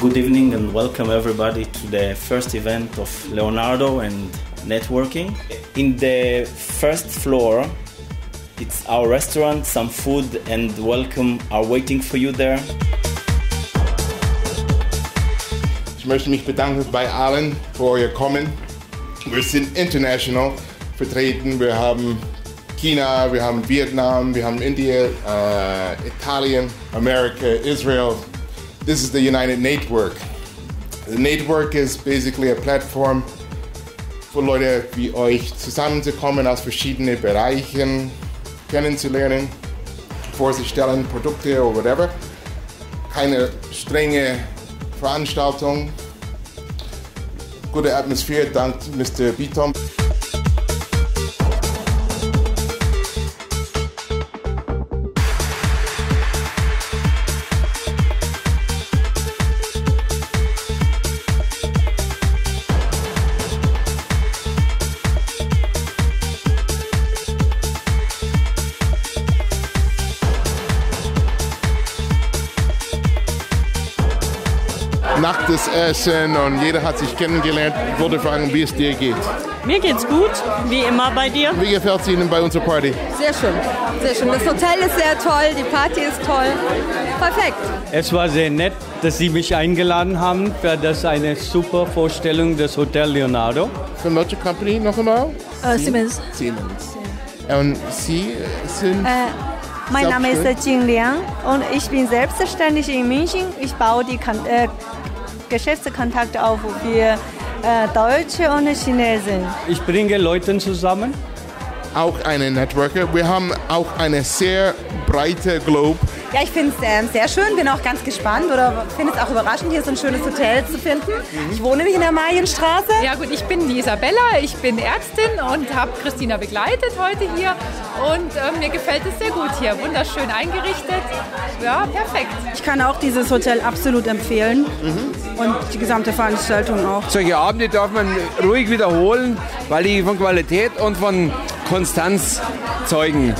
Good evening and welcome everybody to the first event of Leonardo and networking. In the first floor, it's our restaurant, some food and welcome are waiting for you there. Ich möchte mich bedanken bei allen für euer Kommen. Wir sind international vertreten. Wir haben China, wir haben Vietnam, wir haben Indien, uh, Italien, America, Israel. This is the United Network. The network is basically a platform für Leute wie euch zusammenzukommen aus verschiedenen Bereichen, kennenzulernen, vorzustellen, Produkte oder whatever. Keine strenge Veranstaltung. Gute Atmosphäre dank Mr. Bitom. Nacktes Essen und jeder hat sich kennengelernt. Ich wollte fragen, wie es dir geht. Mir geht's gut, wie immer bei dir. Wie gefällt es Ihnen bei unserer Party? Sehr schön, sehr schön. Das Hotel ist sehr toll, die Party ist toll. Perfekt. Es war sehr nett, dass Sie mich eingeladen haben. Für das eine super Vorstellung des Hotel Leonardo. Von welcher Company noch einmal? Äh, Siemens. Siemens. Und Sie sind... Äh, mein Name ist Jing Liang und ich bin selbstständig in München. Ich baue die Kon äh, Geschäftskontakte auf für äh, Deutsche und Chinesen. Ich bringe Leute zusammen. Auch eine Networker. Wir haben auch eine sehr breite Globe. Ja, ich finde es ähm, sehr schön, bin auch ganz gespannt oder finde es auch überraschend, hier so ein schönes Hotel zu finden. Ich wohne nämlich in der Marienstraße. Ja gut, ich bin die Isabella, ich bin Ärztin und habe Christina begleitet heute hier und äh, mir gefällt es sehr gut hier, wunderschön eingerichtet. Ja, perfekt. Ich kann auch dieses Hotel absolut empfehlen und die gesamte Veranstaltung auch. Solche Abende darf man ruhig wiederholen, weil die von Qualität und von Konstanz zeugen.